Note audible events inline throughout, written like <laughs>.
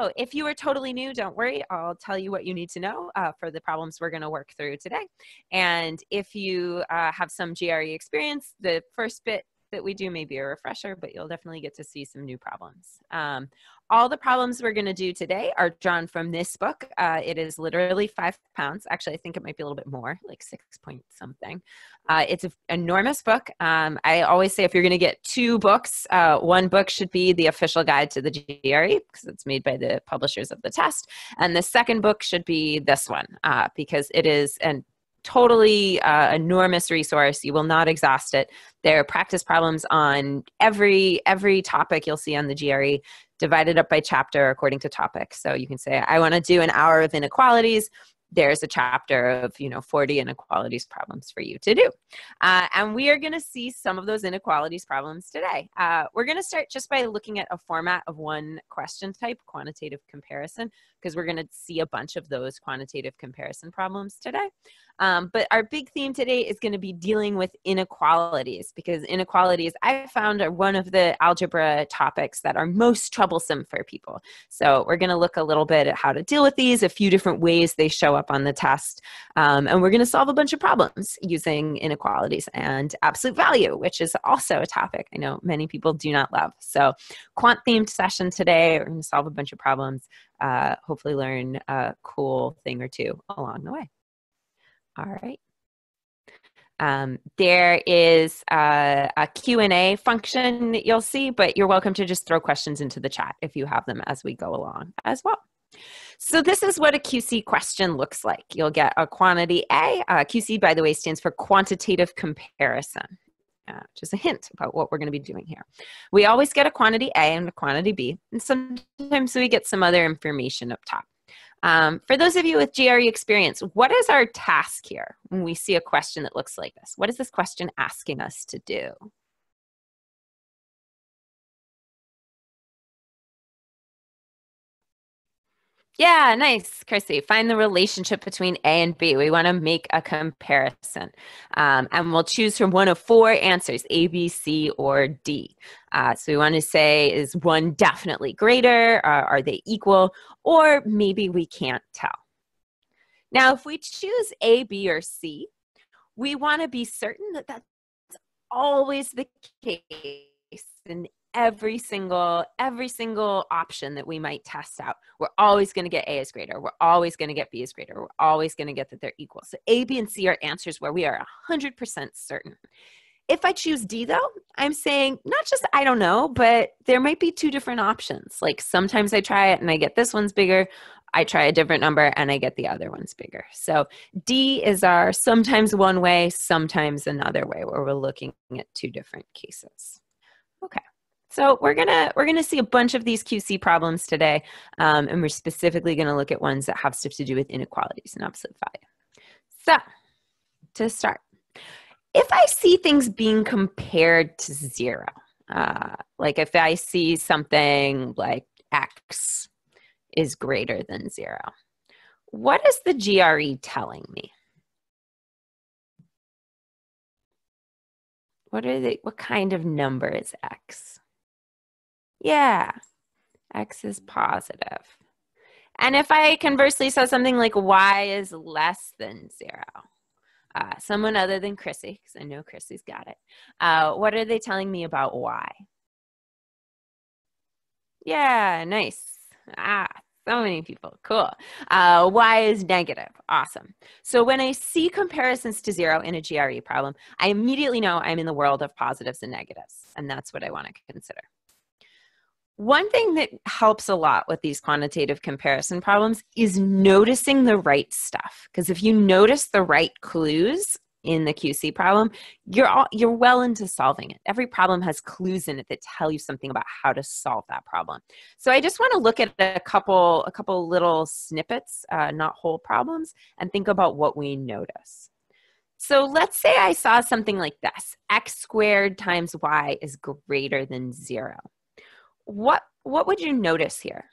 So, if you are totally new, don't worry. I'll tell you what you need to know uh, for the problems we're going to work through today. And if you uh, have some GRE experience, the first bit that we do may be a refresher, but you'll definitely get to see some new problems. Um, all the problems we're going to do today are drawn from this book. Uh, it is literally five pounds. Actually, I think it might be a little bit more, like six point something. Uh, it's an enormous book. Um, I always say if you're going to get two books, uh, one book should be the official guide to the GRE because it's made by the publishers of the test, and the second book should be this one uh, because it is an totally uh, enormous resource you will not exhaust it there are practice problems on every every topic you'll see on the gre divided up by chapter according to topic so you can say i want to do an hour of inequalities. There's a chapter of you know 40 inequalities problems for you to do. Uh, and we are going to see some of those inequalities problems today. Uh, we're going to start just by looking at a format of one question type quantitative comparison because we're going to see a bunch of those quantitative comparison problems today um, but our big theme today is going to be dealing with inequalities because inequalities I found are one of the algebra topics that are most troublesome for people. So we're going to look a little bit at how to deal with these, a few different ways they show up on the test, um, and we're going to solve a bunch of problems using inequalities and absolute value, which is also a topic I know many people do not love. So quant themed session today. We're going to solve a bunch of problems. Uh, hopefully learn a cool thing or two along the way. All right. Um, there is a, a Q&A function that you'll see, but you're welcome to just throw questions into the chat if you have them as we go along as well. So this is what a QC question looks like. You'll get a quantity A. Uh, QC, by the way, stands for quantitative comparison. Uh, just a hint about what we're going to be doing here. We always get a quantity A and a quantity B, and sometimes we get some other information up top. Um, for those of you with GRE experience, what is our task here when we see a question that looks like this? What is this question asking us to do? Yeah, nice, Chrissy. Find the relationship between A and B. We want to make a comparison. Um, and we'll choose from one of four answers A, B, C, or D. Uh, so we want to say, is one definitely greater? Are they equal? Or maybe we can't tell. Now, if we choose A, B, or C, we want to be certain that that's always the case in every single every single option that we might test out we're always going to get a is greater we're always going to get b is greater we're always going to get that they're equal so a b and c are answers where we are 100% certain if i choose d though i'm saying not just i don't know but there might be two different options like sometimes i try it and i get this one's bigger I try a different number and I get the other ones bigger. So D is our sometimes one way, sometimes another way, where we're looking at two different cases. Okay. So we're gonna we're gonna see a bunch of these QC problems today, um, and we're specifically gonna look at ones that have stuff to do with inequalities and absolute value. So to start, if I see things being compared to zero, uh, like if I see something like x is greater than zero, what is the GRE telling me? What are they? What kind of number is x? Yeah, x is positive. And if I conversely saw something like y is less than zero, uh, someone other than Chrissy, because I know Chrissy's got it, uh, what are they telling me about y? Yeah, nice. Ah, so many people. Cool. Uh, y is negative. Awesome. So when I see comparisons to zero in a GRE problem, I immediately know I'm in the world of positives and negatives. And that's what I want to consider. One thing that helps a lot with these quantitative comparison problems is noticing the right stuff. Because if you notice the right clues in the QC problem, you're all, you're well into solving it. Every problem has clues in it that tell you something about how to solve that problem. So I just want to look at a couple a couple little snippets, uh, not whole problems, and think about what we notice. So let's say I saw something like this: x squared times y is greater than zero what what would you notice here?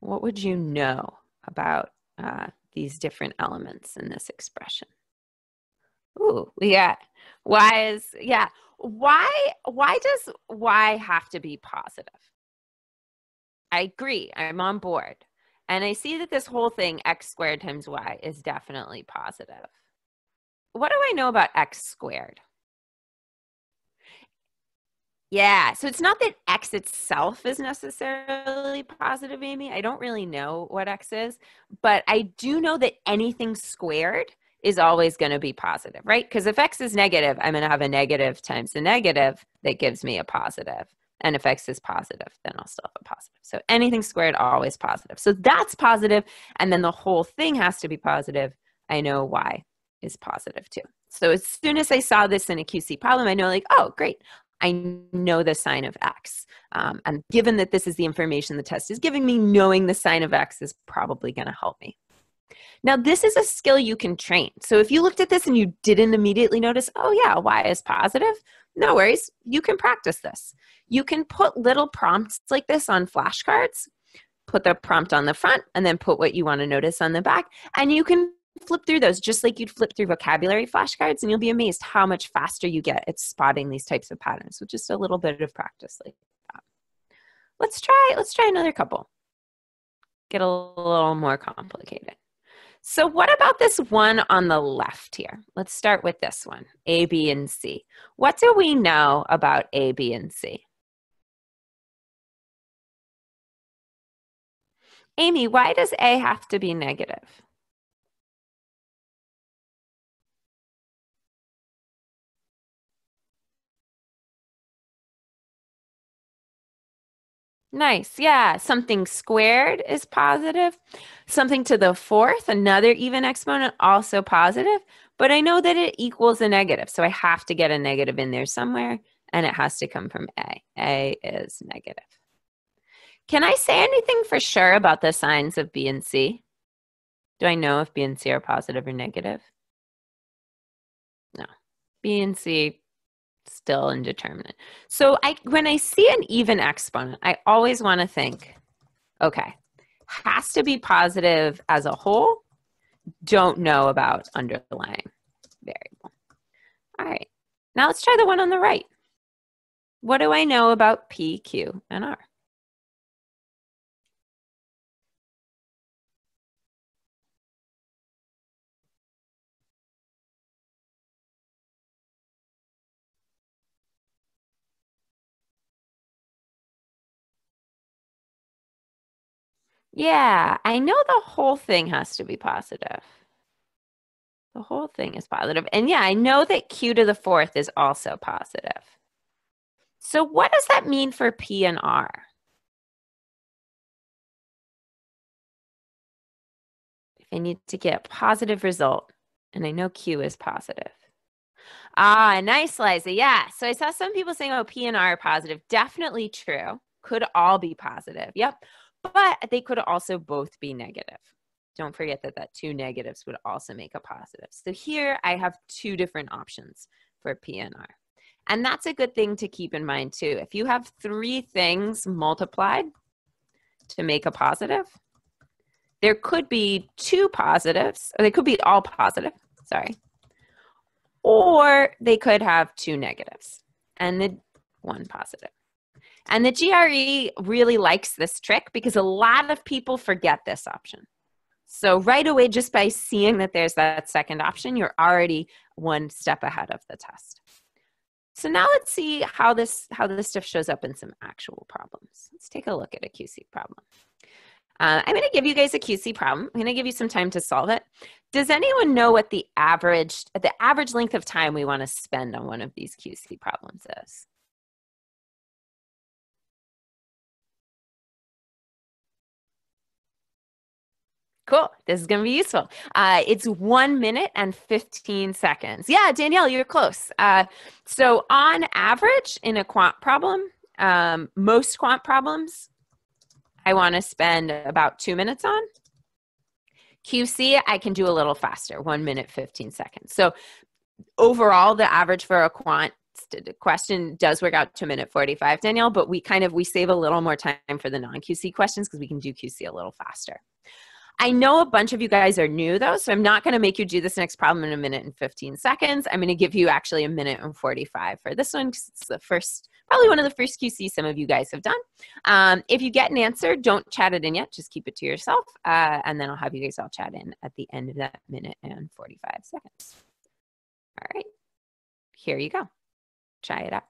What would you know about uh, these different elements in this expression? Ooh, yeah. Why is yeah? Why why does y have to be positive? I agree. I'm on board. And I see that this whole thing, x squared times y, is definitely positive. What do I know about x squared? Yeah, so it's not that x itself is necessarily positive, Amy. I don't really know what x is, but I do know that anything squared is always going to be positive, right? Because if x is negative, I'm going to have a negative times a negative that gives me a positive. And if x is positive, then I'll still have a positive. So anything squared, always positive. So that's positive, And then the whole thing has to be positive. I know y is positive too. So as soon as I saw this in a QC problem, I know like, oh, great. I know the sign of X. Um, and given that this is the information the test is giving me, knowing the sign of X is probably going to help me. Now, this is a skill you can train. So if you looked at this and you didn't immediately notice, oh, yeah, Y is positive, no worries. You can practice this. You can put little prompts like this on flashcards, put the prompt on the front, and then put what you want to notice on the back. And you can flip through those just like you'd flip through vocabulary flashcards and you'll be amazed how much faster you get at spotting these types of patterns with just a little bit of practice like that. Let's try let's try another couple. Get a little more complicated. So what about this one on the left here? Let's start with this one, A, B, and C. What do we know about A, B, and C? Amy, why does A have to be negative? Nice. Yeah. Something squared is positive. Something to the fourth, another even exponent, also positive. But I know that it equals a negative. So I have to get a negative in there somewhere, and it has to come from A. A is negative. Can I say anything for sure about the signs of B and C? Do I know if B and C are positive or negative? No. B and C still indeterminate. So I when I see an even exponent, I always want to think, okay, has to be positive as a whole. Don't know about underlying variable. All right. Now let's try the one on the right. What do I know about P, Q, and R? Yeah, I know the whole thing has to be positive. The whole thing is positive. And yeah, I know that q to the fourth is also positive. So what does that mean for p and r? If I need to get a positive result, and I know q is positive. Ah, nice, Liza. Yeah. So I saw some people saying, oh, p and r are positive. Definitely true. Could all be positive. Yep but they could also both be negative. Don't forget that that two negatives would also make a positive. So here I have two different options for PNR. And that's a good thing to keep in mind too. If you have three things multiplied to make a positive, there could be two positives, or they could be all positive, sorry, or they could have two negatives and the one positive. And the GRE really likes this trick because a lot of people forget this option. So right away, just by seeing that there's that second option, you're already one step ahead of the test. So now let's see how this how this stuff shows up in some actual problems. Let's take a look at a QC problem. Uh, I'm going to give you guys a QC problem. I'm going to give you some time to solve it. Does anyone know what the average the average length of time we want to spend on one of these QC problems is? Cool. This is going to be useful. Uh, it's one minute and 15 seconds. Yeah, Danielle, you're close. Uh, so, on average, in a quant problem, um, most quant problems, I want to spend about two minutes on. QC, I can do a little faster, one minute, 15 seconds. So, overall, the average for a quant question does work out to a minute 45 danielle but we kind of we save a little more time for the non-qc questions because we can do qc a little faster I know a bunch of you guys are new though, so I'm not going to make you do this next problem in a minute and 15 seconds. I'm going to give you actually a minute and 45 for this one because it's the first probably one of the first QC some of you guys have done. Um, if you get an answer, don't chat it in yet. Just keep it to yourself. Uh, and then I'll have you guys all chat in at the end of that minute and 45 seconds. All right. Here you go. Try it out.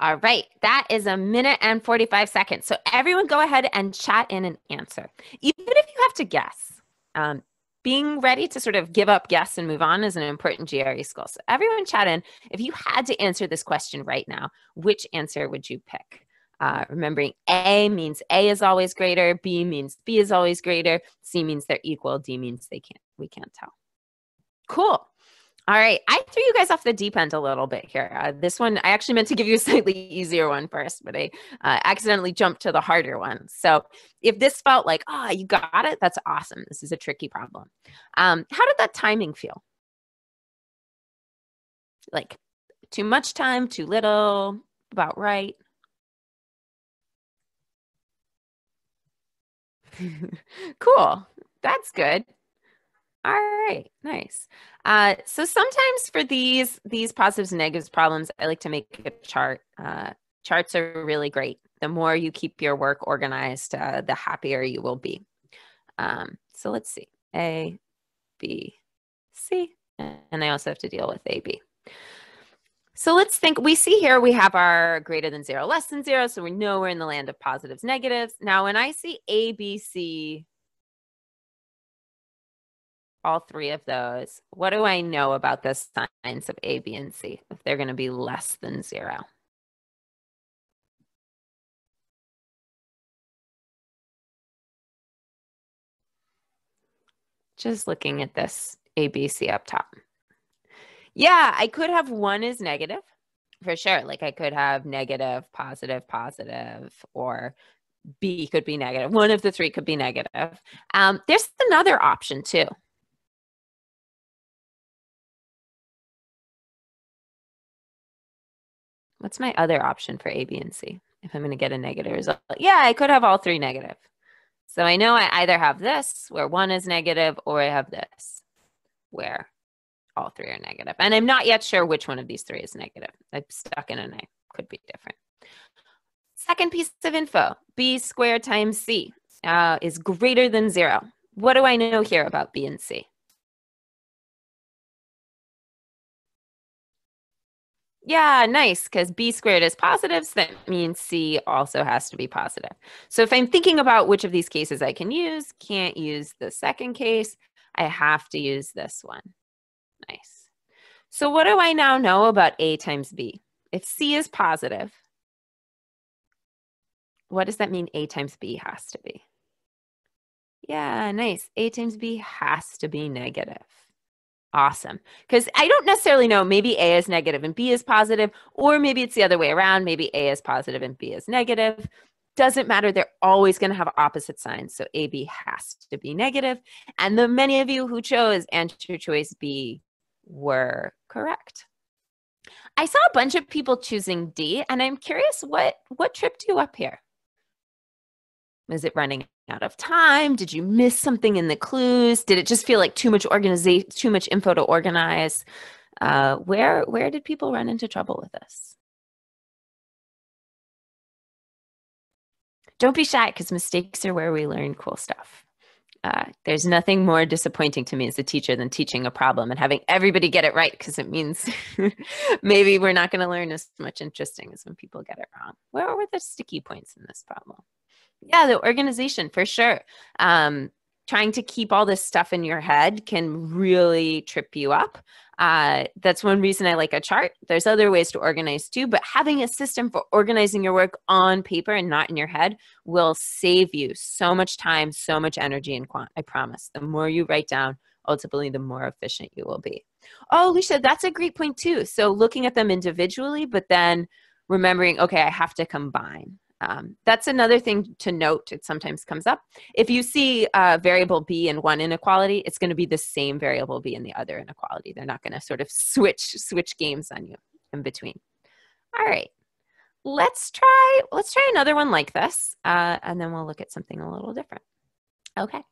All right, that is a minute and 45 seconds. So everyone go ahead and chat in an answer. Even if you have to guess, um, being ready to sort of give up, guess, and move on is an important GRE skill. So everyone chat in. If you had to answer this question right now, which answer would you pick? Uh, remembering A means A is always greater, B means B is always greater, C means they're equal, D means they can't, we can't tell. Cool. All right. I threw you guys off the deep end a little bit here. Uh, this one, I actually meant to give you a <laughs> slightly easier one first, but I uh, accidentally jumped to the harder one. So if this felt like, oh, you got it, that's awesome. This is a tricky problem. Um, how did that timing feel? Like too much time, too little, about right? <laughs> cool. That's good. All right, nice. Uh, so sometimes for these these positives and negatives problems, I like to make a chart. Uh, charts are really great. The more you keep your work organized, uh, the happier you will be. Um, so let's see, A, B, C, and I also have to deal with A, B. So let's think, we see here we have our greater than zero, less than zero. So we know we're in the land of positives, negatives. Now, when I see A, B, C, all three of those, what do I know about the signs of A, B, and C if they're going to be less than zero? Just looking at this ABC up top. Yeah, I could have one is negative for sure. Like I could have negative, positive, positive, or B could be negative. One of the three could be negative. Um, there's another option too. What's my other option for A, B, and C? If I'm going to get a negative result. Yeah, I could have all three negative. So I know I either have this where one is negative or I have this where all three are negative. And I'm not yet sure which one of these three is negative. I'm stuck in A. Could be different. Second piece of info, B squared times C uh, is greater than zero. What do I know here about B and C? Yeah, nice. Because b squared is positive, so that means c also has to be positive. So if I'm thinking about which of these cases I can use, can't use the second case, I have to use this one. Nice. So what do I now know about a times b? If c is positive, what does that mean a times b has to be? Yeah, nice. A times B has to be negative. Awesome. Because I don't necessarily know. Maybe A is negative and B is positive, or maybe it's the other way around. Maybe A is positive and B is negative. Doesn't matter. They're always going to have opposite signs. So AB has to be negative. And the many of you who chose answer choice B were correct. I saw a bunch of people choosing D, and I'm curious what what tripped you up here? Is it running out of time? Did you miss something in the clues? Did it just feel like too much organization, too much info to organize? Uh, where where did people run into trouble with this? Don't be shy because mistakes are where we learn cool stuff. Uh, there's nothing more disappointing to me as a teacher than teaching a problem and having everybody get it right because it means <laughs> maybe we're not going to learn as much interesting as when people get it wrong. Where were the sticky points in this problem? Yeah, the organization for sure. Um, trying to keep all this stuff in your head can really trip you up. Uh, that's one reason I like a chart. There's other ways to organize too, but having a system for organizing your work on paper and not in your head will save you so much time, so much energy and quant. I promise. The more you write down, ultimately, the more efficient you will be. Oh, Alicia, that's a great point too. So looking at them individually, but then remembering, okay, I have to combine. Um, that's another thing to note. It sometimes comes up. If you see uh, variable b in one inequality, it's going to be the same variable b in the other inequality. They're not going to sort of switch switch games on you in between. All right, let's try let's try another one like this, uh, and then we'll look at something a little different. Okay.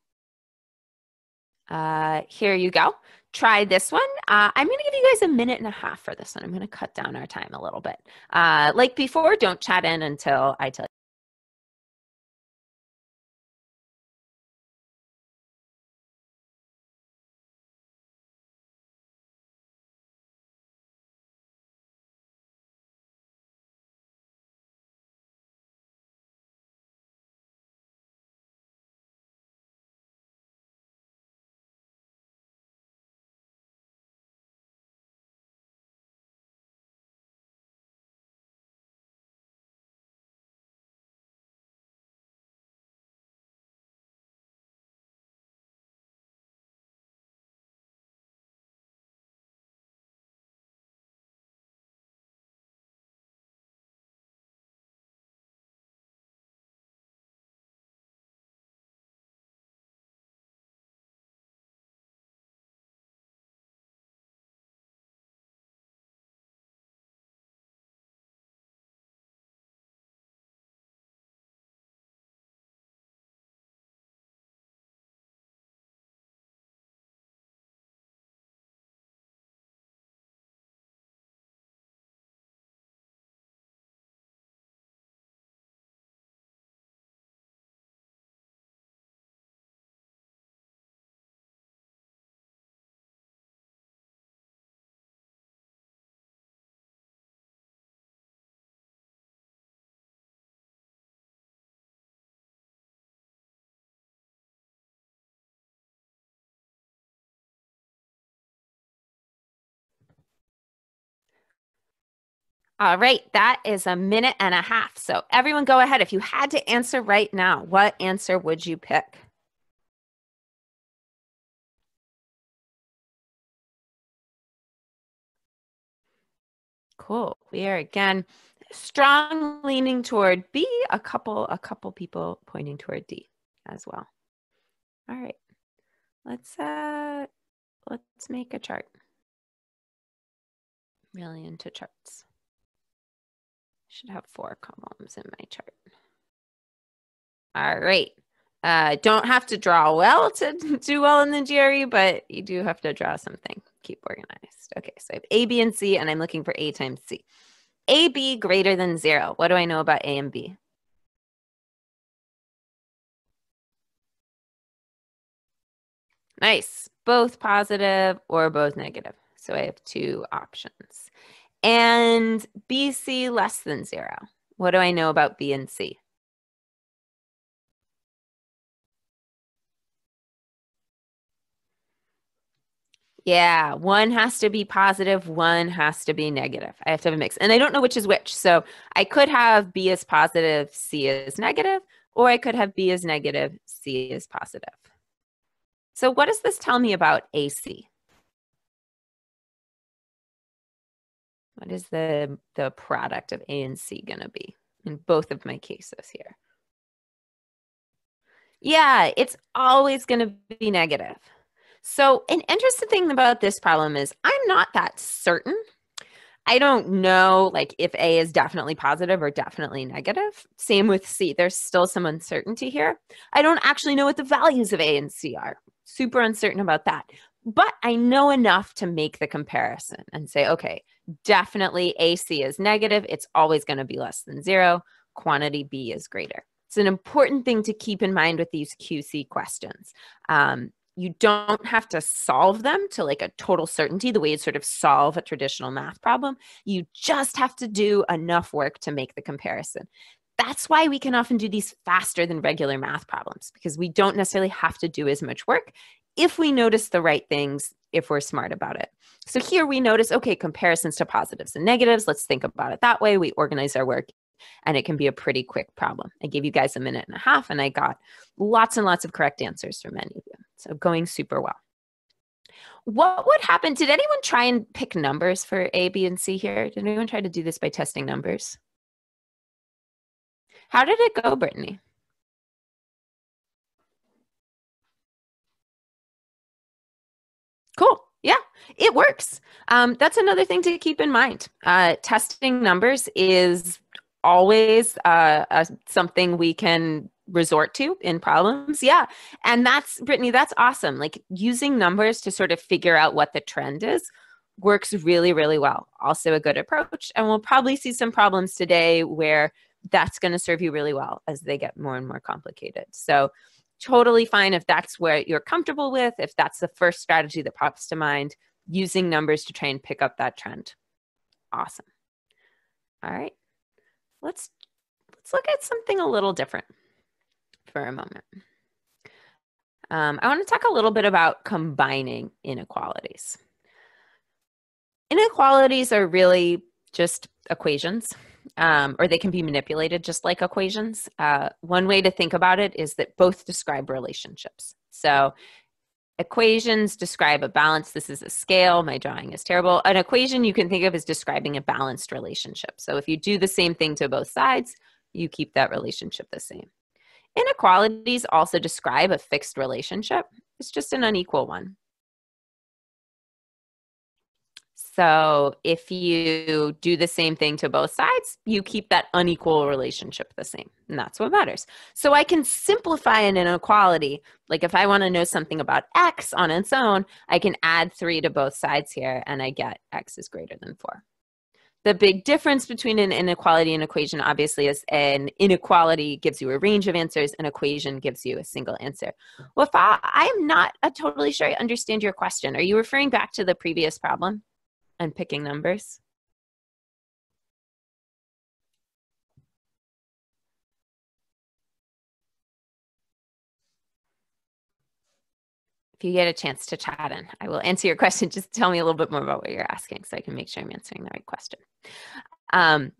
Uh, here you go try this one. Uh, I'm going to give you guys a minute and a half for this one. I'm going to cut down our time a little bit. Uh, like before, don't chat in until I tell you. All right, that is a minute and a half. So everyone go ahead. If you had to answer right now, what answer would you pick? Cool. We are again strong leaning toward B, a couple a couple people pointing toward D as well. All right. Let's uh let's make a chart. Really into charts. Should have four columns in my chart. All right. Uh, don't have to draw well to <laughs> do well in the GRE, but you do have to draw something. Keep organized. Okay, so I have A, B, and C, and I'm looking for A times C. A, B greater than zero. What do I know about A and B? Nice. Both positive or both negative. So I have two options and BC less than zero. What do I know about B and C? Yeah, one has to be positive, one has to be negative. I have to have a mix. And I don't know which is which. So I could have B as positive, C as negative, or I could have B as negative, C as positive. So what does this tell me about AC? What is the, the product of A and C going to be in both of my cases here? Yeah, it's always going to be negative. So, an interesting thing about this problem is I'm not that certain. I don't know like if A is definitely positive or definitely negative. Same with C. There's still some uncertainty here. I don't actually know what the values of A and C are. Super uncertain about that. But I know enough to make the comparison and say, okay, definitely AC is negative. It's always going to be less than zero. Quantity B is greater. It's an important thing to keep in mind with these QC questions. Um, you don't have to solve them to like a total certainty the way you sort of solve a traditional math problem. You just have to do enough work to make the comparison. That's why we can often do these faster than regular math problems because we don't necessarily have to do as much work if we notice the right things, if we're smart about it. So here we notice, okay, comparisons to positives and negatives. Let's think about it that way. We organize our work and it can be a pretty quick problem. I gave you guys a minute and a half and I got lots and lots of correct answers from many of you. So going super well. What would happen? Did anyone try and pick numbers for A, B, and C here? Did anyone try to do this by testing numbers? How did it go, Brittany? Cool. Yeah, it works. Um, that's another thing to keep in mind. Uh, testing numbers is always uh, something we can resort to in problems. Yeah. And that's, Brittany, that's awesome. Like using numbers to sort of figure out what the trend is works really, really well. Also, a good approach. And we'll probably see some problems today where that's going to serve you really well as they get more and more complicated. So, totally fine if that's what you're comfortable with, if that's the first strategy that pops to mind, using numbers to try and pick up that trend. Awesome. All right. Let's let's look at something a little different for a moment. Um, I want to talk a little bit about combining inequalities. Inequalities are really just equations um, or they can be manipulated just like equations. Uh, one way to think about it is that both describe relationships. So equations describe a balance. This is a scale. My drawing is terrible. An equation you can think of as describing a balanced relationship. So if you do the same thing to both sides, you keep that relationship the same. Inequalities also describe a fixed relationship. It's just an unequal one. So if you do the same thing to both sides, you keep that unequal relationship the same. And that's what matters. So I can simplify an inequality. Like if I want to know something about x on its own, I can add 3 to both sides here and I get x is greater than 4. The big difference between an inequality and equation obviously is an inequality gives you a range of answers, an equation gives you a single answer. Well, I, I'm not totally sure I understand your question. Are you referring back to the previous problem? And picking numbers. If you get a chance to chat in, I will answer your <laughs> question. Just tell me a little bit more about what you're asking so I can make sure I'm answering the right question. Um,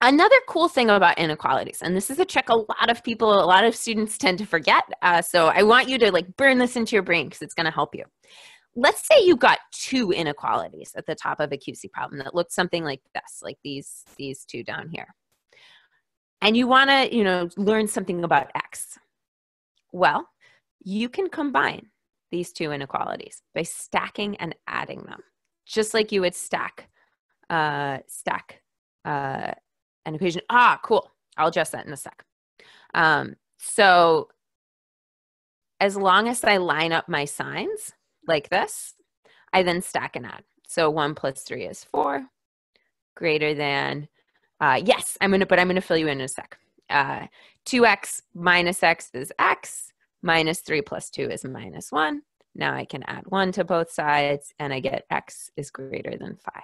another cool thing about inequalities and this is a trick a lot of people a lot of students tend to forget uh, so i want you to like burn this into your brain because it's going to help you let's say you got two inequalities at the top of a QC problem that looked something like this, like these, these two down here. And you want to, you know, learn something about X. Well, you can combine these two inequalities by stacking and adding them, just like you would stack, uh, stack uh, an equation. Ah, cool. I'll address that in a sec. Um, so as long as I line up my signs, like this, I then stack and add. So 1 plus 3 is 4, greater than, uh, yes, I'm to, but I'm to fill you in, in a sec. Uh, 2x minus x is x, minus 3 plus 2 is minus 1. Now I can add 1 to both sides, and I get x is greater than 5.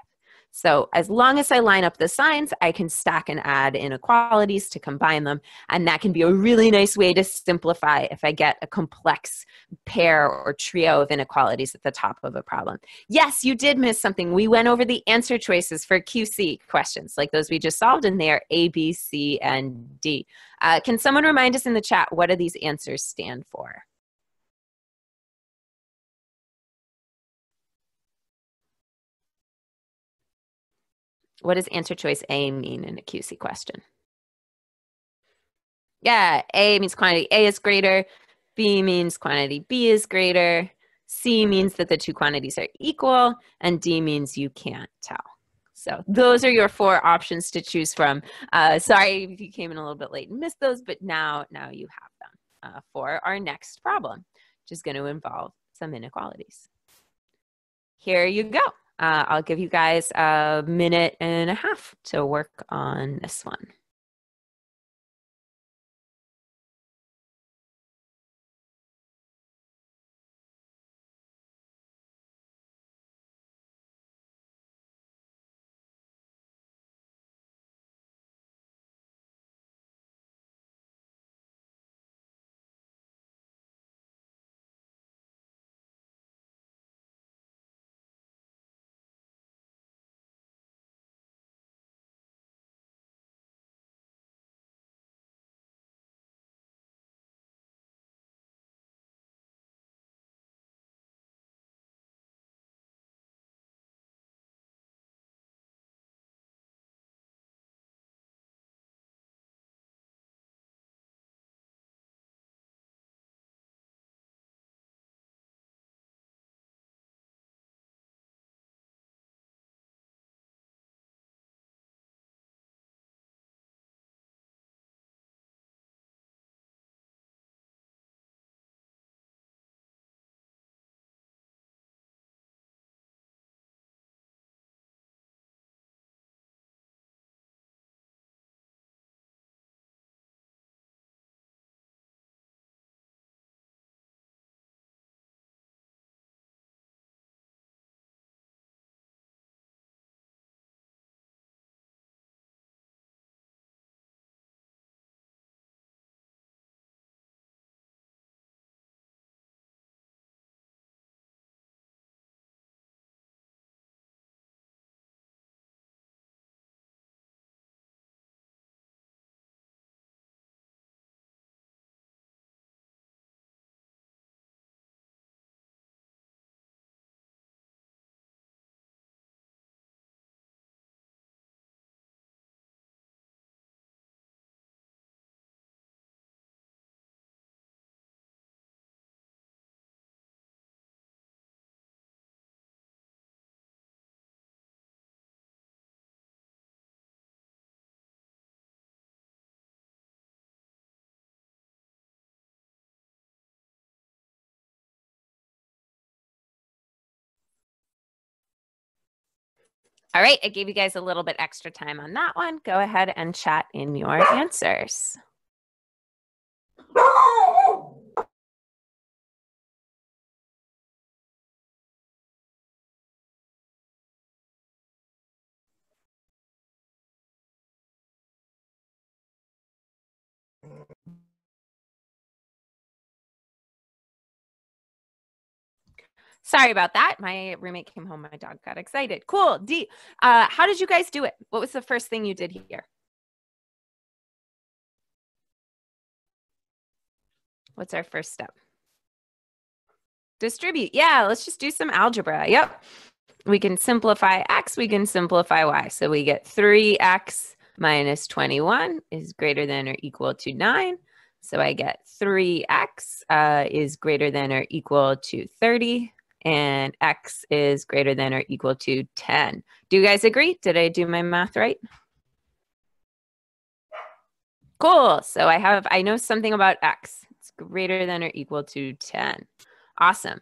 So as long as I line up the signs, I can stack and add inequalities to combine them. And that can be a really nice way to simplify if I get a complex pair or trio of inequalities at the top of a problem. Yes, you did miss something. We went over the answer choices for QC questions, like those we just solved, and they are A, B, C, and D. Uh, can someone remind us in the chat, what do these answers stand for? What does answer choice A mean in a QC question? Yeah, A means quantity A is greater, B means quantity B is greater, C means that the two quantities are equal, and D means you can't tell. So those are your four options to choose from. Uh, sorry if you came in a little bit late and missed those, but now, now you have them uh, for our next problem, which is going to involve some inequalities. Here you go. Uh, I'll give you guys a minute and a half to work on this one. All right, I gave you guys a little bit extra time on that one. Go ahead and chat in your answers. Sorry about that. My roommate came home. My dog got excited. Cool. D. Uh, how did you guys do it? What was the first thing you did here? What's our first step? Distribute. Yeah, let's just do some algebra. Yep. We can simplify x, we can simplify y. So we get 3x minus 21 is greater than or equal to 9. So I get 3x uh, is greater than or equal to 30 and x is greater than or equal to 10. Do you guys agree? Did I do my math right? Cool. So I have, I know something about x. It's greater than or equal to 10. Awesome.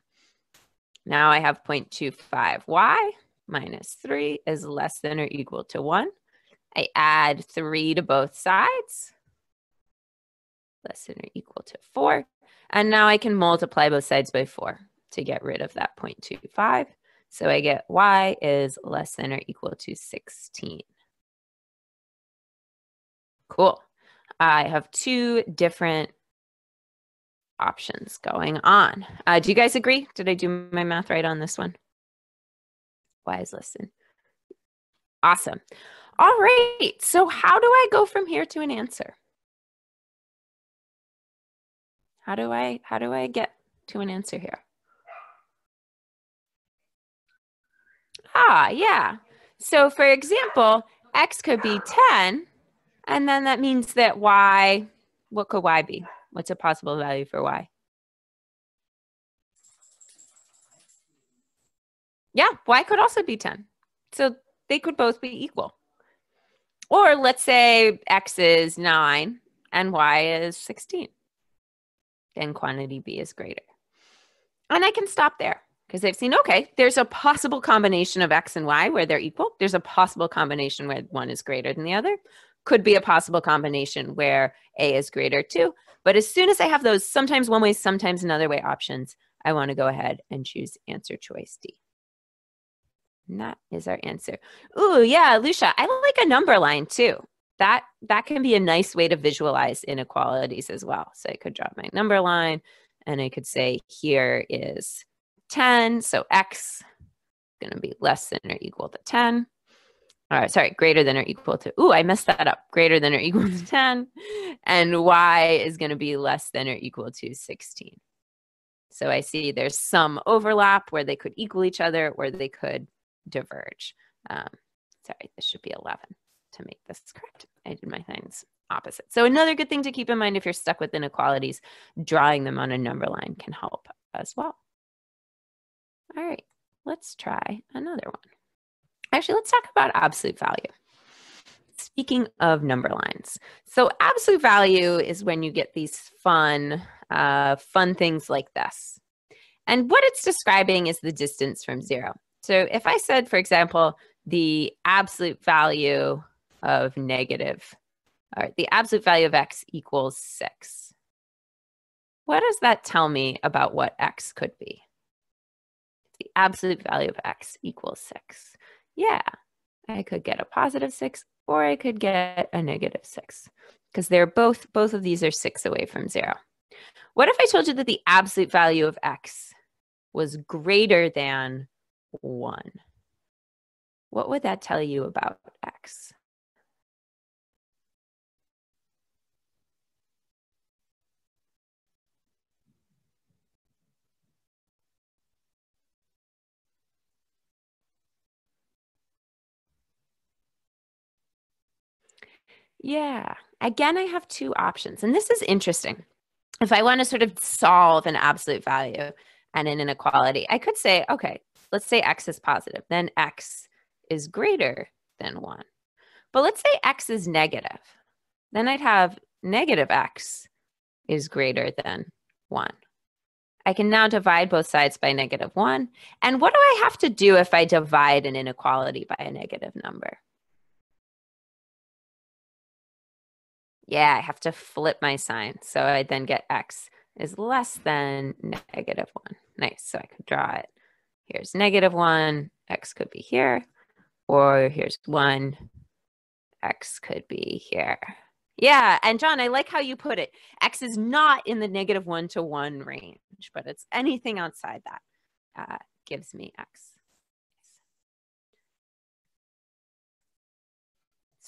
Now I have 0.25. y minus 3 is less than or equal to 1. I add 3 to both sides. Less than or equal to 4. And now I can multiply both sides by 4 to get rid of that 0.25. So I get y is less than or equal to 16. Cool. I have two different options going on. Uh, do you guys agree? Did I do my math right on this one? Y is less than. Awesome. All right. So how do I go from here to an answer? How do I how do I get to an answer here? Ah, yeah. So for example, x could be 10, and then that means that y, what could y be? What's a possible value for y? Yeah, y could also be 10. So they could both be equal. Or let's say x is 9 and y is 16. Then quantity b is greater. And I can stop there because they've seen, okay, there's a possible combination of x and y where they're equal. There's a possible combination where one is greater than the other. Could be a possible combination where a is greater too. But as soon as I have those sometimes one way, sometimes another way options, I want to go ahead and choose answer choice D. And that is our answer. Ooh, yeah, Lucia, I like a number line too. That that can be a nice way to visualize inequalities as well. So I could draw my number line and I could say here is 10. So x is going to be less than or equal to 10. All right, sorry, greater than or equal to, ooh, I messed that up, greater than or equal to <laughs> 10. And y is going to be less than or equal to 16. So I see there's some overlap where they could equal each other or they could diverge. Um, sorry, this should be 11 to make this correct. I did my things opposite. So another good thing to keep in mind if you're stuck with inequalities, drawing them on a number line can help as well. All right, let's try another one. Actually, let's talk about absolute value. Speaking of number lines, so absolute value is when you get these fun, uh, fun things like this. And what it's describing is the distance from zero. So if I said, for example, the absolute value of negative, all right, the absolute value of x equals six. What does that tell me about what x could be? The absolute value of x equals six. Yeah, I could get a positive six or I could get a negative six because they're both, both of these are six away from zero. What if I told you that the absolute value of x was greater than 1. What would that tell you about x? Yeah. Again, I have two options. And this is interesting. If I want to sort of solve an absolute value and an inequality, I could say, okay, let's say x is positive, then x is greater than 1. But let's say x is negative. Then I'd have negative x is greater than 1. I can now divide both sides by negative 1. And what do I have to do if I divide an inequality by a negative number? Yeah, I have to flip my sign. So I then get x is less than negative 1. Nice. So I could draw it here's negative one, x could be here, or here's one, x could be here. Yeah, and John, I like how you put it. X is not in the negative one to one range, but it's anything outside that uh, gives me X.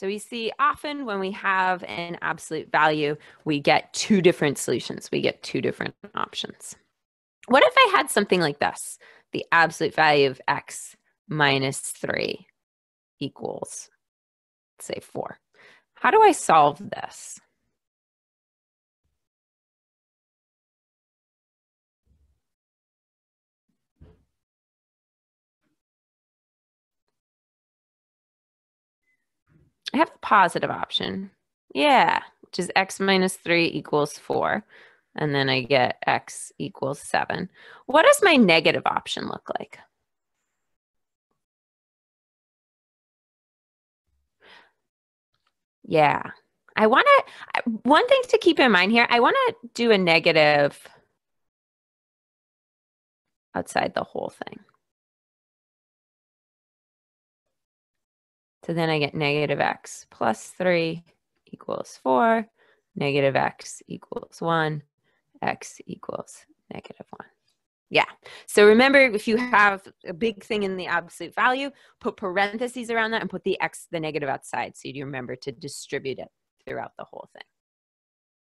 So we see often when we have an absolute value, we get two different solutions. We get two different options. What if I had something like this? the absolute value of x minus 3 equals, say, 4. How do I solve this? I have the positive option. Yeah, which is x minus 3 equals 4 and then I get x equals 7. What does my negative option look like? Yeah, I want to, one thing to keep in mind here, I want to do a negative outside the whole thing. So then I get negative x plus 3 equals 4, negative x equals 1, x equals negative 1. Yeah. So remember, if you have a big thing in the absolute value, put parentheses around that and put the x, the negative outside. So you remember to distribute it throughout the whole thing.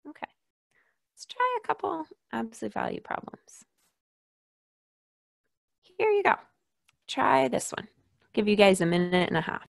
Okay. Let's try a couple absolute value problems. Here you go. Try this one. Give you guys a minute and a half.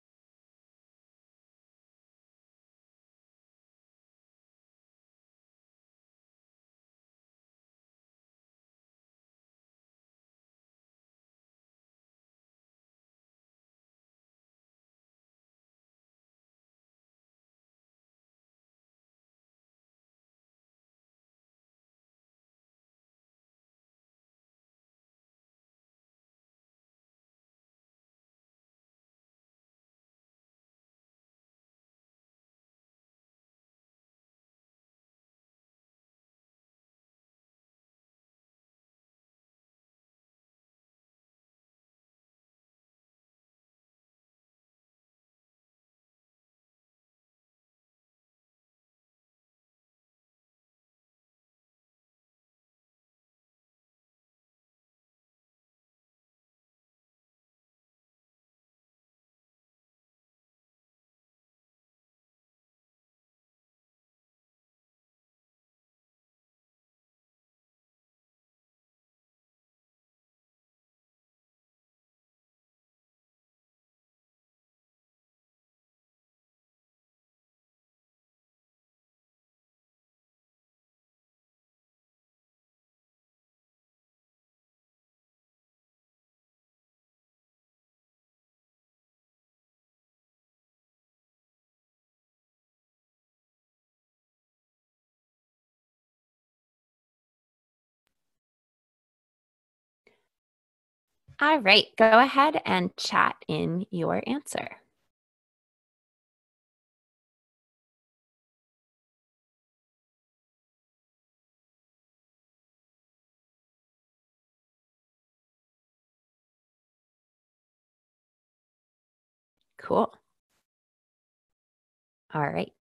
All right, go ahead and chat in your answer. Cool. All right.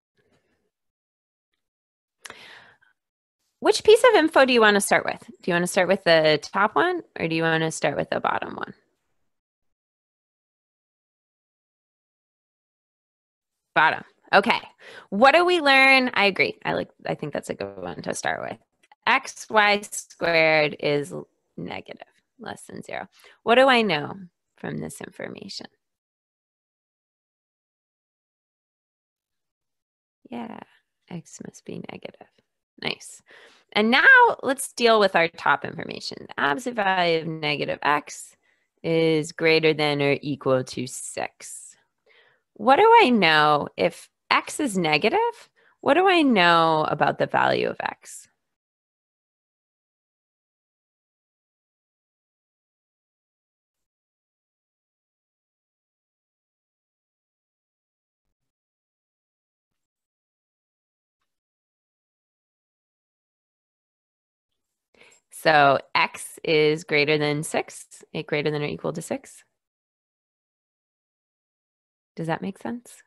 Which piece of info do you want to start with? Do you want to start with the top one or do you want to start with the bottom one? Bottom. Okay. What do we learn? I agree. I like I think that's a good one to start with. xy squared is negative, less than 0. What do I know from this information? Yeah, x must be negative. Nice. And now let's deal with our top information. The absolute value of negative x is greater than or equal to 6. What do I know if x is negative? What do I know about the value of x? So x is greater than 6, it greater than or equal to 6. Does that make sense?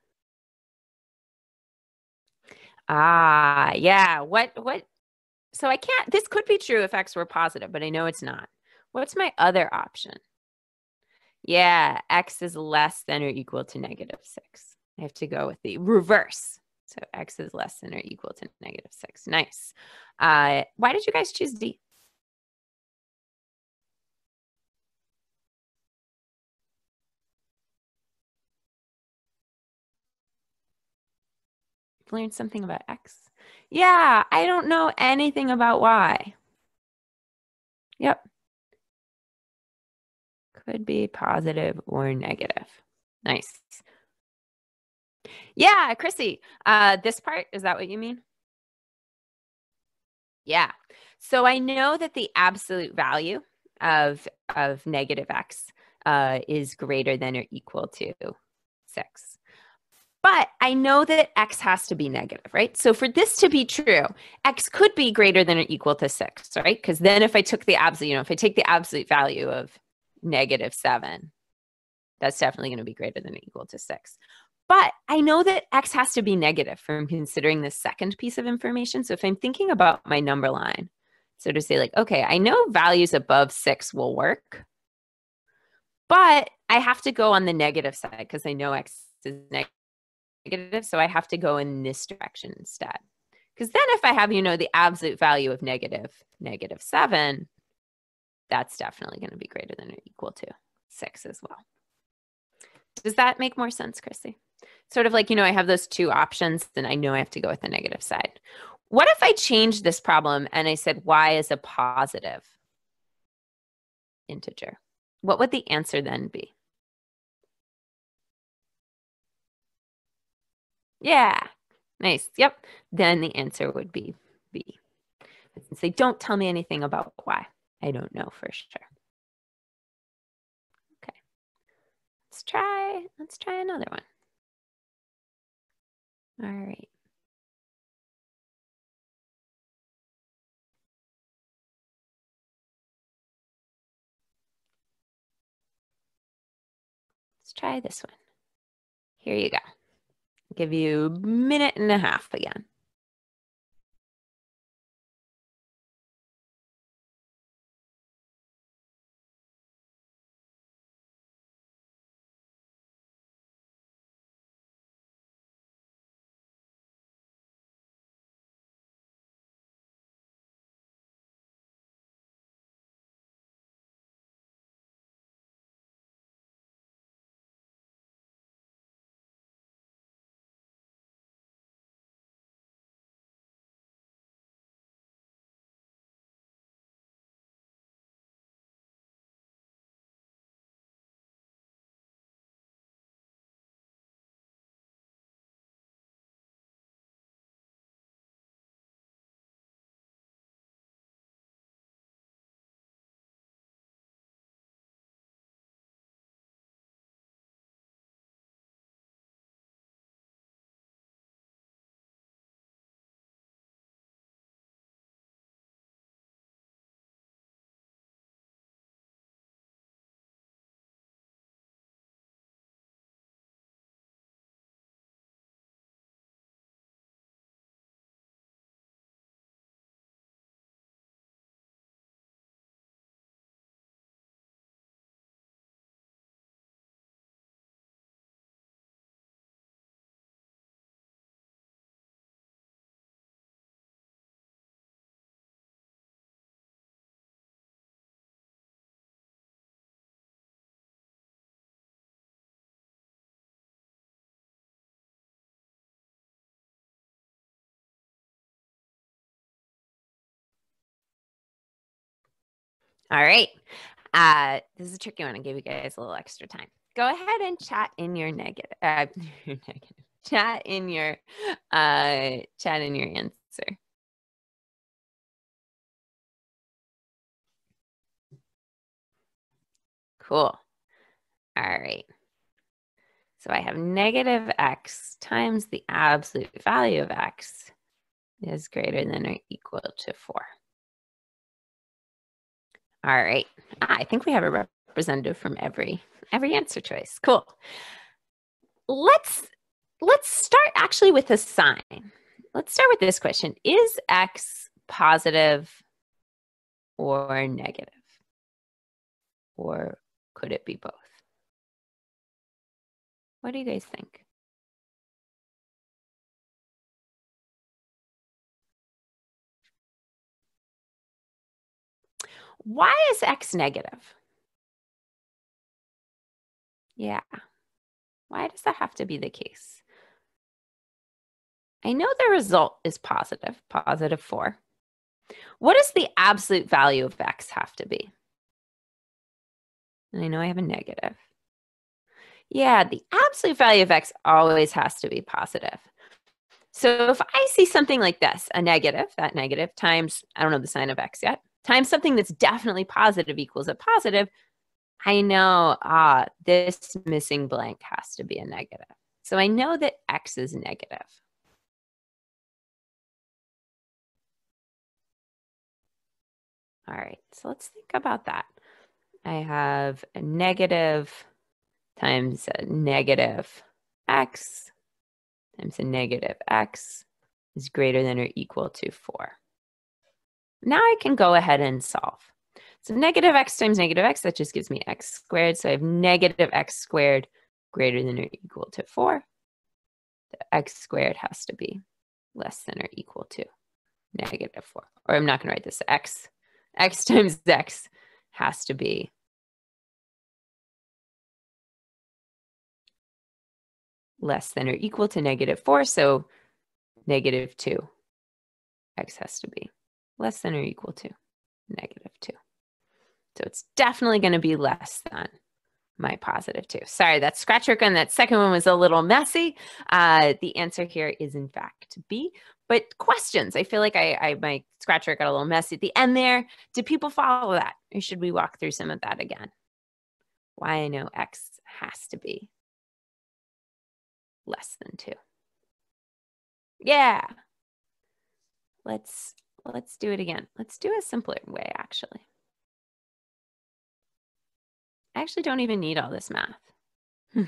Ah, yeah. What what so I can't this could be true if x were positive, but I know it's not. What's my other option? Yeah, x is less than or equal to negative 6. I have to go with the reverse. So x is less than or equal to negative 6. Nice. Uh, why did you guys choose D? Learned something about X. Yeah, I don't know anything about Y. Yep. Could be positive or negative. Nice. Yeah, Chrissy, uh, this part, is that what you mean? Yeah. So I know that the absolute value of, of negative x uh, is greater than or equal to 6. But I know that x has to be negative, right? So for this to be true, x could be greater than or equal to 6, right? Because then if I took the absolute, you know, if I take the absolute value of negative 7, that's definitely going to be greater than or equal to 6. But I know that x has to be negative from considering the second piece of information. So if I'm thinking about my number line, so to say like, okay, I know values above 6 will work, but I have to go on the negative side because I know x is negative negative. So I have to go in this direction instead. Because then if I have, you know, the absolute value of negative, negative seven, that's definitely going to be greater than or equal to six as well. Does that make more sense, Chrissy? Sort of like, you know, I have those two options, then I know I have to go with the negative side. What if I changed this problem and I said y is a positive integer? What would the answer then be? Yeah, nice. Yep. Then the answer would be B. Since they don't tell me anything about y, I don't know for sure. Okay. Let's try, let's try another one. All right. Let's try this one. Here you go. Give you a minute and a half again. All right. Uh, this is a tricky one. I gave you guys a little extra time. Go ahead and chat in your negative, uh, <laughs> chat in your uh, chat in your answer. Cool. All right. So I have negative x times the absolute value of x is greater than or equal to 4. All right. I think we have a representative from every every answer choice. Cool. Let's let's start actually with a sign. Let's start with this question. Is x positive or negative? Or could it be both? What do you guys think? Why is x negative? Yeah. Why does that have to be the case? I know the result is positive, positive 4. What does the absolute value of x have to be? And I know I have a negative. Yeah, the absolute value of x always has to be positive. So if I see something like this, a negative, that negative times, I don't know the sign of x yet, times something that's definitely positive equals a positive, I know, ah, this missing blank has to be a negative. So I know that x is negative. All right, so let's think about that. I have a negative times a negative x times a negative x is greater than or equal to 4. Now I can go ahead and solve. So negative x times negative x, that just gives me x squared. So I have negative x squared greater than or equal to 4. The x squared has to be less than or equal to negative 4. Or I'm not going to write this. x, x <laughs> times x has to be less than or equal to negative 4. So negative 2. X has to be less than or equal to negative 2. So it's definitely going to be less than my positive 2. Sorry, that scratch work on that second one was a little messy. Uh, the answer here is in fact B. But questions, I feel like I, I my scratch work got a little messy at the end there. Did people follow that? Or should we walk through some of that again? Why I know X has to be less than 2. Yeah. Let's let's do it again. Let's do a simpler way actually. I actually don't even need all this math. <laughs>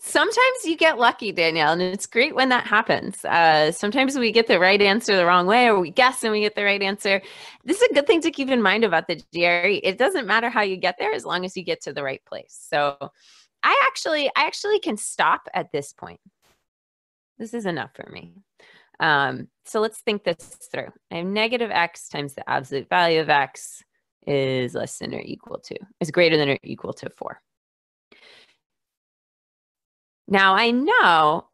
sometimes you get lucky, Danielle, and it's great when that happens. Uh, sometimes we get the right answer the wrong way, or we guess and we get the right answer. This is a good thing to keep in mind about the GRE. It doesn't matter how you get there as long as you get to the right place. So I actually, I actually can stop at this point. This is enough for me. Um, so let's think this through. I have negative x times the absolute value of x is less than or equal to, is greater than or equal to 4. Now I know,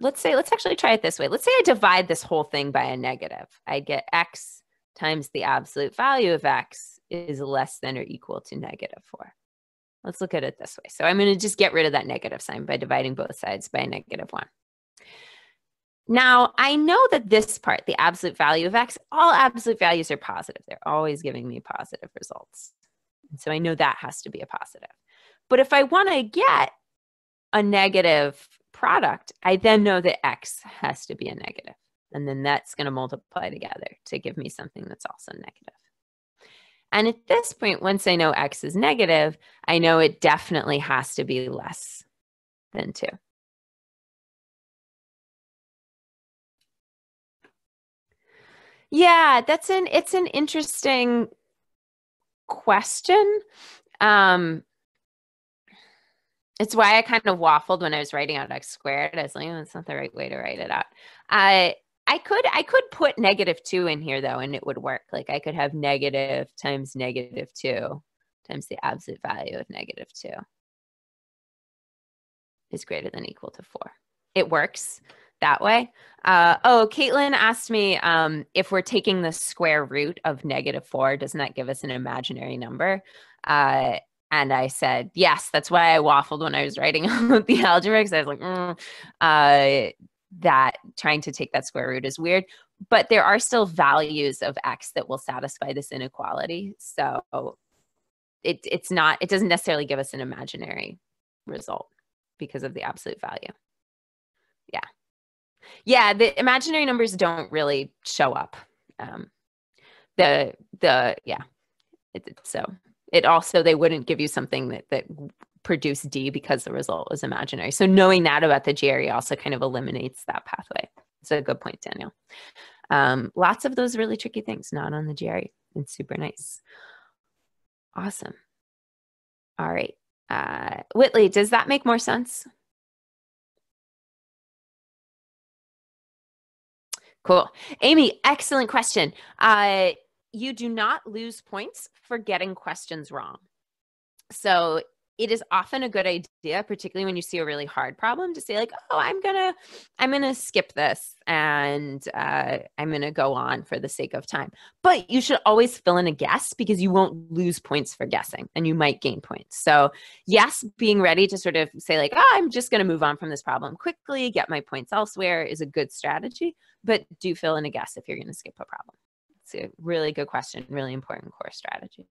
let's say, let's actually try it this way. Let's say I divide this whole thing by a negative. I get x times the absolute value of x is less than or equal to negative 4. Let's look at it this way. So I'm going to just get rid of that negative sign by dividing both sides by negative 1. Now, I know that this part, the absolute value of x, all absolute values are positive. They're always giving me positive results. So I know that has to be a positive. But if I want to get a negative product, I then know that x has to be a negative. And then that's going to multiply together to give me something that's also negative. And at this point, once I know x is negative, I know it definitely has to be less than 2. Yeah, that's an it's an interesting question. Um it's why I kind of waffled when I was writing out x squared. I was like, oh, that's not the right way to write it out. I I could I could put negative two in here though, and it would work. Like I could have negative times negative two times the absolute value of negative two is greater than equal to four. It works that way. Uh, oh, Caitlin asked me um, if we're taking the square root of negative four, doesn't that give us an imaginary number? Uh, and I said, yes, that's why I waffled when I was writing <laughs> the algebra because I was like, mm, uh, that trying to take that square root is weird. But there are still values of x that will satisfy this inequality. So it, it's not, it doesn't necessarily give us an imaginary result because of the absolute value. Yeah. Yeah, the imaginary numbers don't really show up. Um, the the yeah, it, so it also they wouldn't give you something that that produced D because the result was imaginary. So knowing that about the GRE also kind of eliminates that pathway. It's a good point, Daniel. Um, lots of those really tricky things not on the GRE. It's super nice. Awesome. All right. Uh, Whitley, does that make more sense? Cool. Amy, excellent question. Uh, you do not lose points for getting questions wrong. So it is often a good idea particularly when you see a really hard problem to say like oh i'm gonna i'm gonna skip this and uh, i'm gonna go on for the sake of time. But you should always fill in a guess because you won't lose points for guessing and you might gain points. So yes being ready to sort of say like oh i'm just gonna move on from this problem quickly get my points elsewhere is a good strategy but do fill in a guess if you're gonna skip a problem. It's a really good question really important core strategy.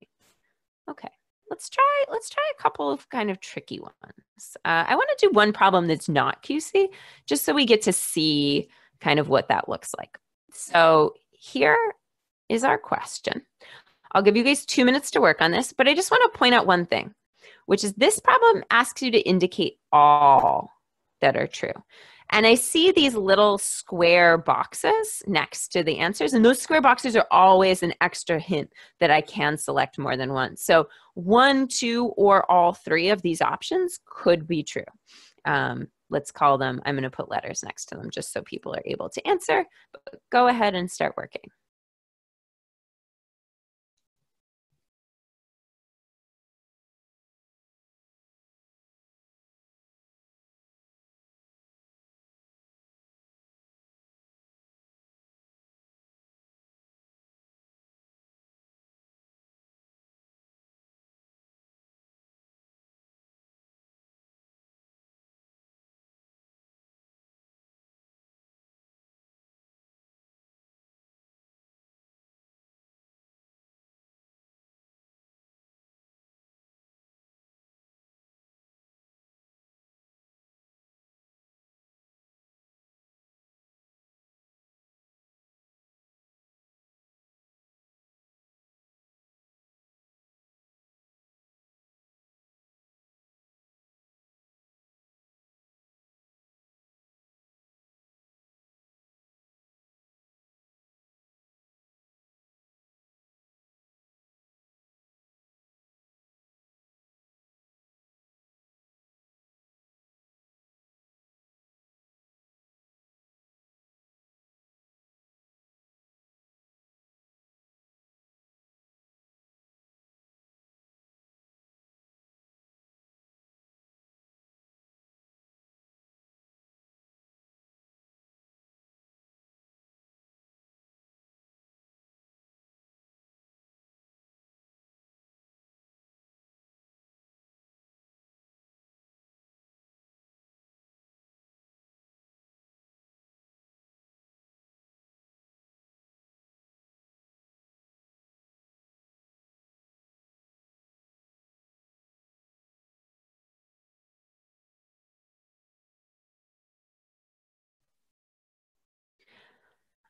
Okay let's try let's try a couple of kind of tricky ones. Uh, I want to do one problem that's not QC, just so we get to see kind of what that looks like. So here is our question. I'll give you guys two minutes to work on this, but I just want to point out one thing, which is this problem asks you to indicate all that are true. And I see these little square boxes next to the answers. And those square boxes are always an extra hint that I can select more than one. So one, two, or all three of these options could be true. Um, let's call them, I'm going to put letters next to them just so people are able to answer. But go ahead and start working.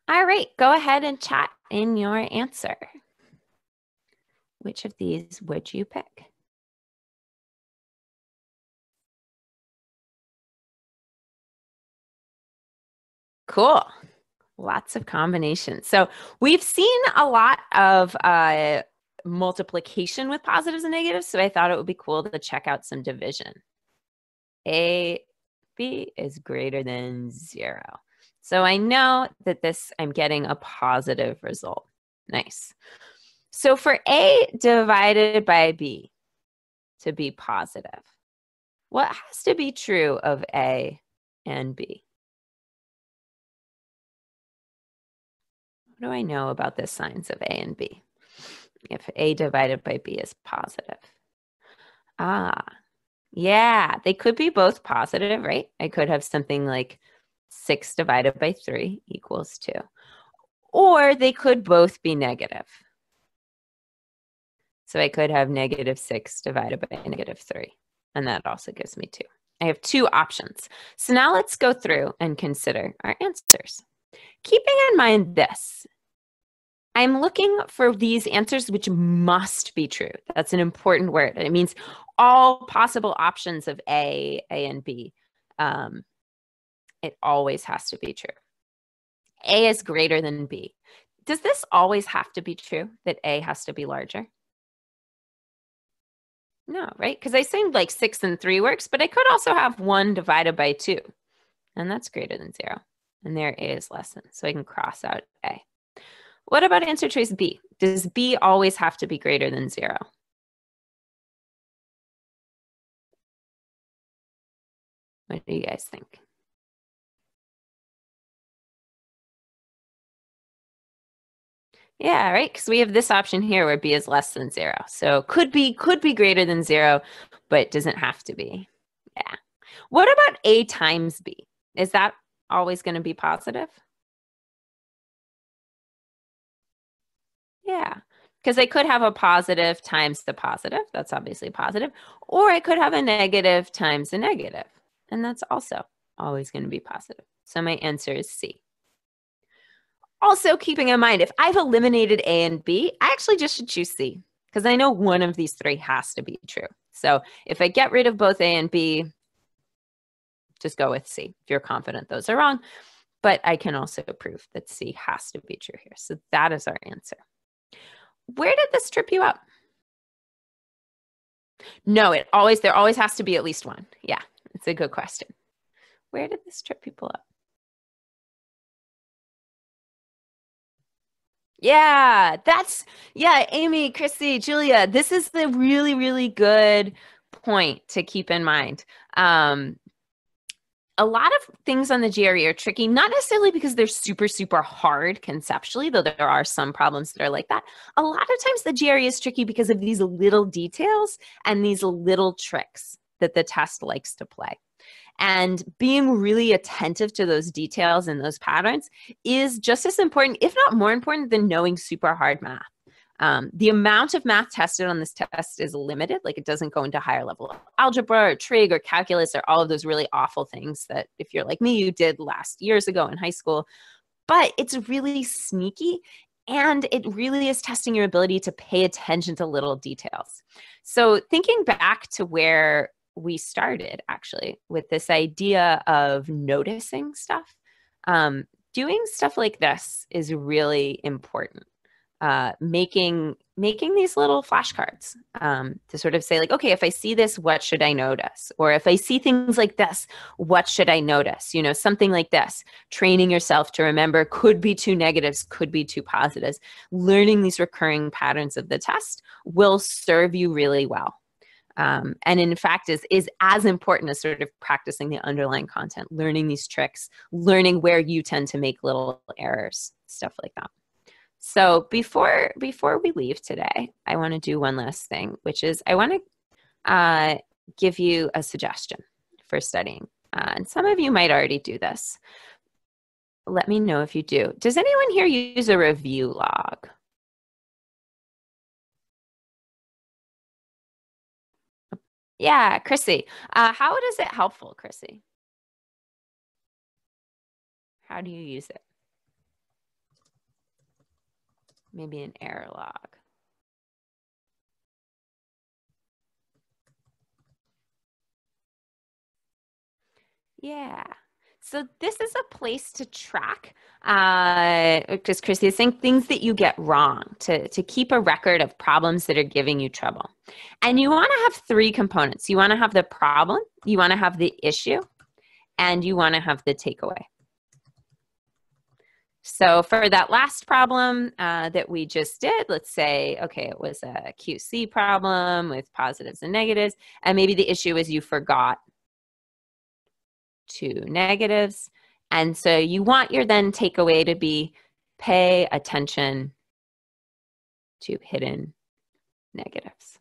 All right, go ahead and chat in your answer. Which of these would you pick? Cool. Lots of combinations. So we've seen a lot of uh, multiplication with positives and negatives. So I thought it would be cool to check out some division. A, B is greater than zero. So I know that this, I'm getting a positive result. Nice. So for A divided by B to be positive, what has to be true of A and B? What do I know about the signs of A and B? If A divided by B is positive. Ah, yeah, they could be both positive, right? I could have something like 6 divided by 3 equals 2. Or they could both be negative. So I could have negative 6 divided by negative 3. And that also gives me 2. I have two options. So now let's go through and consider our answers. Keeping in mind this, I'm looking for these answers which must be true. That's an important word. It means all possible options of A, A, and B. Um, it always has to be true. A is greater than B. Does this always have to be true that A has to be larger? No, right? Because I assumed like six and three works, but I could also have one divided by two, and that's greater than zero. And there A is less than, so I can cross out A. What about answer choice B? Does B always have to be greater than zero? What do you guys think? Yeah, right. Because we have this option here where b is less than zero. So could be could be greater than zero, but doesn't have to be. Yeah. What about a times b? Is that always going to be positive? Yeah. Because I could have a positive times the positive. That's obviously positive. Or I could have a negative times a negative. And that's also always going to be positive. So my answer is C. Also, keeping in mind, if I've eliminated A and B, I actually just should choose C because I know one of these three has to be true. So if I get rid of both A and B, just go with C if you're confident those are wrong. But I can also prove that C has to be true here. So that is our answer. Where did this trip you up? No, it always there always has to be at least one. Yeah, it's a good question. Where did this trip people up? Yeah, that's yeah, Amy, Chrissy, Julia. This is the really, really good point to keep in mind. Um, a lot of things on the GRE are tricky, not necessarily because they're super, super hard conceptually, though there are some problems that are like that. A lot of times the GRE is tricky because of these little details and these little tricks that the test likes to play. And being really attentive to those details and those patterns is just as important, if not more important, than knowing super hard math. Um, the amount of math tested on this test is limited. Like it doesn't go into higher level algebra or trig or calculus or all of those really awful things that if you're like me, you did last years ago in high school. But it's really sneaky and it really is testing your ability to pay attention to little details. So thinking back to where we started actually with this idea of noticing stuff, um, doing stuff like this is really important. Uh, making making these little flashcards um, to sort of say like okay if i see this what should i notice? Or if i see things like this what should i notice? You know something like this. Training yourself to remember could be two negatives could be two positives. Learning these recurring patterns of the test will serve you really well um, and in fact is is as important as sort of practicing the underlying content learning these tricks learning where you tend to make little errors stuff like that so before before we leave today, I want to do one last thing, which is I want to uh, give you a suggestion for studying. Uh, and some of you might already do this. Let me know if you do. Does anyone here use a review log? Yeah, Chrissy. Uh, how is it helpful, Chrissy? How do you use it? Maybe an error log. Yeah. So this is a place to track, uh, Chrissy is saying, things that you get wrong, to, to keep a record of problems that are giving you trouble. And you want to have three components. You want to have the problem, you want to have the issue, and you want to have the takeaway. So for that last problem uh, that we just did, let's say, okay, it was a QC problem with positives and negatives, and maybe the issue is you forgot two negatives. And so you want your then takeaway to be pay attention to hidden negatives.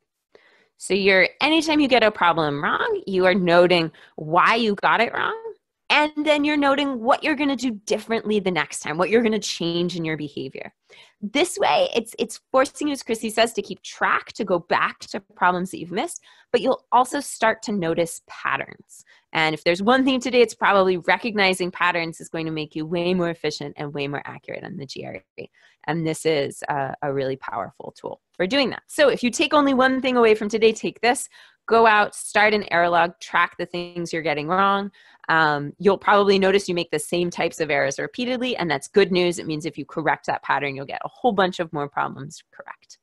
So you're anytime you get a problem wrong, you are noting why you got it wrong. And then you're noting what you're going to do differently the next time, what you're going to change in your behavior. This way, it's it's forcing you, as Chrissy says, to keep track, to go back to problems that you've missed, but you'll also start to notice patterns. And if there's one thing today, it's probably recognizing patterns is going to make you way more efficient and way more accurate on the GRE. And this is a, a really powerful tool for doing that. So if you take only one thing away from today, take this. Go out, start an error log, track the things you're getting wrong. Um, you'll probably notice you make the same types of errors repeatedly, and that's good news. It means if you correct that pattern, you'll get a whole bunch of more problems correct.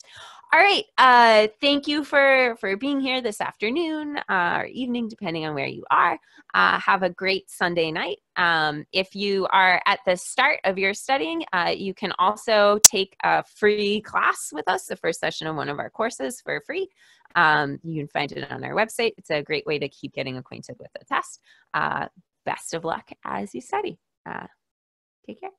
All right. Uh, thank you for for being here this afternoon uh, or evening, depending on where you are. Uh, have a great Sunday night. Um, if you are at the start of your studying, uh, you can also take a free class with us, the first session of one of our courses for free. Um, you can find it on our website. It's a great way to keep getting acquainted with the test. Uh, best of luck as you study. Uh, take care.